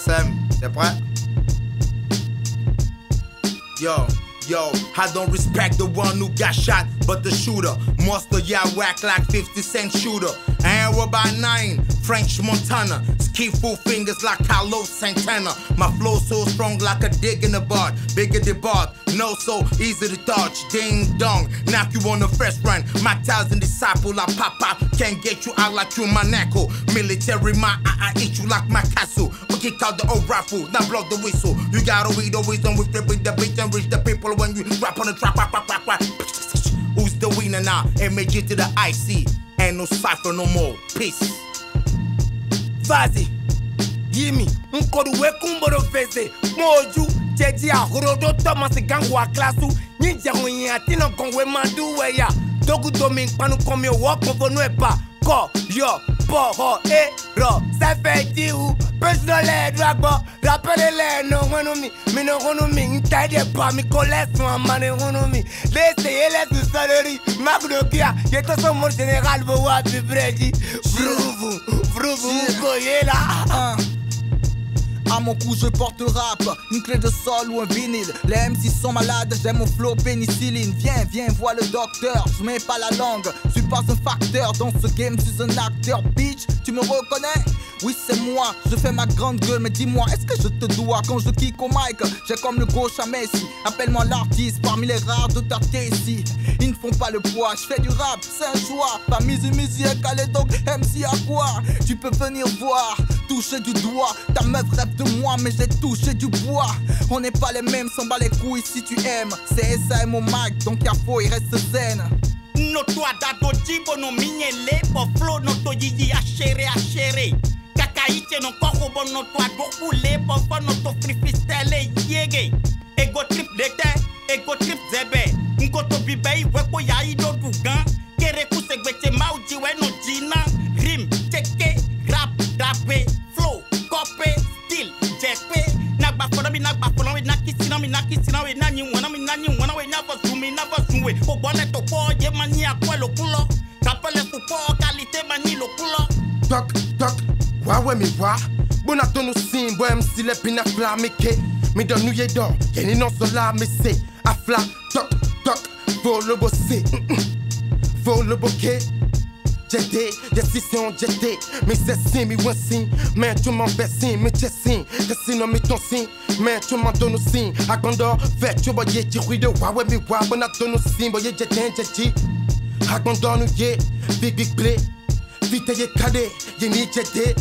SM, c'est prêt? Yo, yo, I don't respect the one who got shot, but the shooter. Monster, yeah, whack like 50 Cent shooter. Arrow by nine, French Montana. Ski full fingers like Carlos Santana. My flow so strong like a dig in the bar. Bigger the bar, no so easy to touch. Ding dong, knock you on the first run. My thousand disciple, I pop out. Can't get you out like you my knuckle. Military, my I, I eat you like my castle. We kick out the old rifle, now blow the whistle. You gotta read the wisdom with flipping the beat and reach the people when you rap on the trap. Rap, rap, rap, rap. Winner now? MG to the IC. Ain't no cipher no more. Peace. Vazi, Yimi, nkoruwe kumboro fese, moju, cheji ahorodo Thomas gangu a klasu, ninja hunyi atino kongwe manduwe ya, dogu domi panu komi woko vonu epa, ko, yo, po, ho, e, ro, ça fait di ou, pèse dans les dragbo, rappelle les no hono mi, mi no hono mi, ntade pa mi kole son amane hono mi, laissez les sous saleri, magno kia, yeto son mon général vo wa bibredi, vrouvu, vrouvu, goye la, Mon cou je porte rap, une clé de sol ou un vinyle. Les MC sont malades, j'aime mon flow pénicilline. Viens, viens, vois le docteur, je mets pas la langue. Je suis pas un facteur, dans ce game je suis un acteur. Bitch, tu me reconnais? Oui c'est moi, je fais ma grande gueule Mais dis-moi, est-ce que je te dois? Quand je kick au mic, j'ai comme le gauche à Messi. Appelle-moi l'artiste parmi les rares de ta ici Ils ne font pas le poids, je fais du rap, c'est un choix. Pas musique, musique, allez donc MC à quoi Tu peux venir voir, toucher du doigt. Ta meuf rêve de moi mais j'ai touché du bois. On n'est pas les mêmes, s'en bat les couilles si tu aimes. C'est SM au mic, donc y'a faux, il reste zen. No to adado jibo no minyele bo flow no to yiji ashere ashere kaka iche no koko bo no to adoku le bo bo no to free freestyle yege ego trip dete ego trip zebe nko to bibe iwe ko ya ido dugan kere ku segbeche mauji we no jina rim cheke rap rape flow kope still jepe nagba fọdọ mi nagba fọdọ mi nakisi na mi nakisi na we nanyi wọn na mi nanyi wọn na we nabọ sun mi nabọ sun we o gbọlẹ tó pọ ye ma ní akọ ẹlòkun lọ kapẹlẹ tó pọ kalite ma ní ìlòkun lọ. Toc, toc, wa we mi wa. Bona tonu sin, boy MC le pina flamike. Mi don nou ye don, yeni non so la me se. Afla, toc, vo le bosse. Vo le bokeh. Jete, yesi se on jete Mi se sin, mi wen sin Men tu m'en fais sin, mi che sin Kesi non mi ton sin Men tu m'en donnes sin Agondo, fait tu boye ti de wa we mi wa Bona tonu sin, boye jete jeti Agondo nou ye, big big play Vite ye kade, ye ni jete